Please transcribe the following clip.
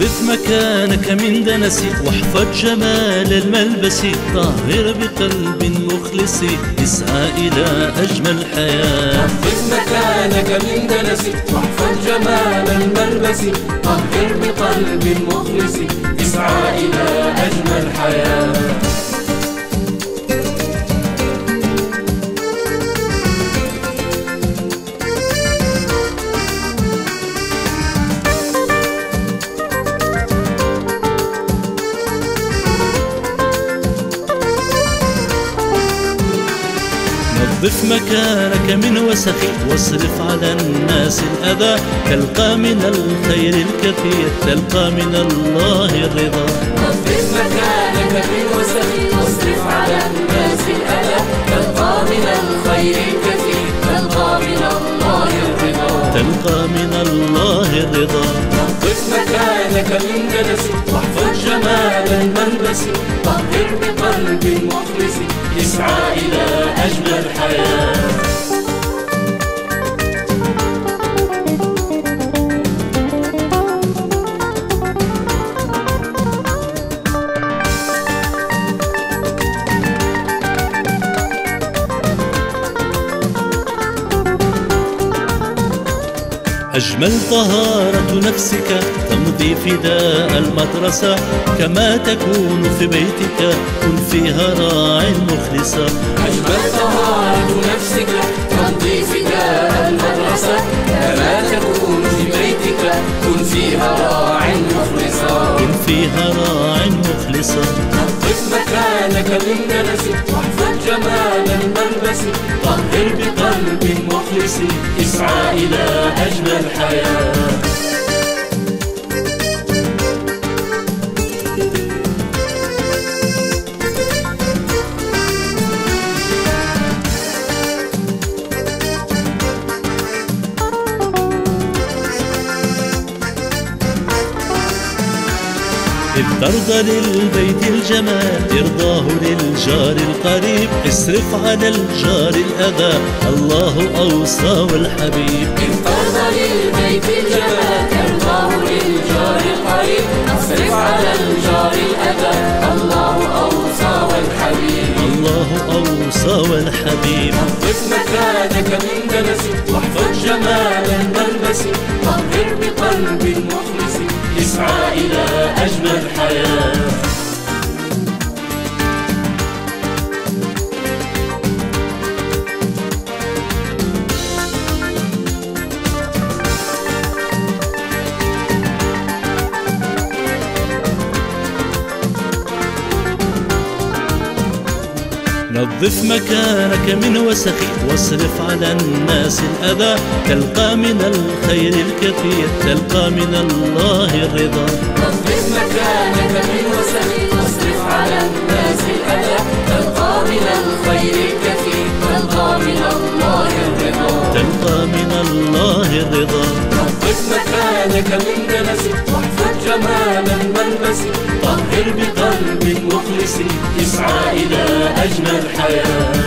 من دنس واحفظ جمال الملبس طاهر بقلب مخلص اسعى إلى أجمل حياة نظف مكانك من دنس واحفظ جمال الملبس طهر بقلب مخلص اسعى إلى أجمل حياة نظف مكانك من وسخ واصرف على الناس الأذى. تلقى من الخير الكثير تلقى من الله الرضا. نظف مكانك من وسخ واصرف على الناس الأذى. تلقى من الخير الكثير تلقى من الله الرضا. تلقى من الله الرضا. نظف مكانك من دنس واحفظ جمال الملبس طهر بقلب مخلص. يسعى إلى أجمل حياة أجمل طهارة نفسك تمضي فداء المدرسة كما تكون في بيتك كن فيها راع مخلصة أجمل طهارة نفسك تمضي فداء المدرسة كما تكون في بيتك كن فيها راع مخلصا كن فيها راع مخلصة نظف مكانك دنس واحفظ جمال الملبس طهر بقلب مخلص اسعى إلى أجمل حياة ترضى للبيت الجمال ترضاه للجار اصرف على الجار الأذى. الله أوصى والحبيب. إن ترضى للبيت الجمال ترضاه للجار القريب. أصرف على الجار الأذى. الله أوصى والحبيب. الله أوصى والحبيب. نظف مكانك من دنس واحفظ جمال الملبس. طهر بقلب مخلص يسعى إلى أجمل حياة. نظف مكانك من وسخ واصرف على الناس الأذى. تلقى من الخير الكثير تلقى من الله الرضا. نظف مكانك من وسخ واصرف على الناس الأذى. تلقى من الخير الكثير تلقى من الله الرضا. تلقى من الله الرضا. نظف مكانك من دنس واحفظ جمال الملبس طهر with fire.